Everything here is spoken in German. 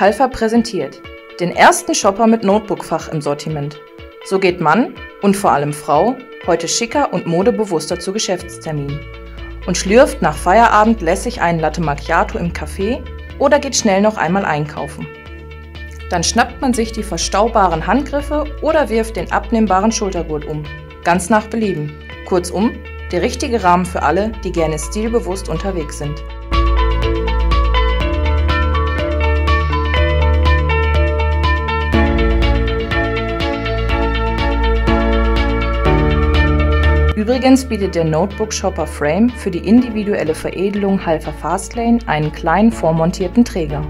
Halfa präsentiert den ersten Shopper mit Notebookfach im Sortiment. So geht Mann und vor allem Frau heute schicker und modebewusster zu Geschäftsterminen und schlürft nach Feierabend lässig einen Latte Macchiato im Café oder geht schnell noch einmal einkaufen. Dann schnappt man sich die verstaubaren Handgriffe oder wirft den abnehmbaren Schultergurt um. Ganz nach Belieben. Kurzum, der richtige Rahmen für alle, die gerne stilbewusst unterwegs sind. Übrigens bietet der Notebook Shopper Frame für die individuelle Veredelung Halfa Fastlane einen kleinen vormontierten Träger.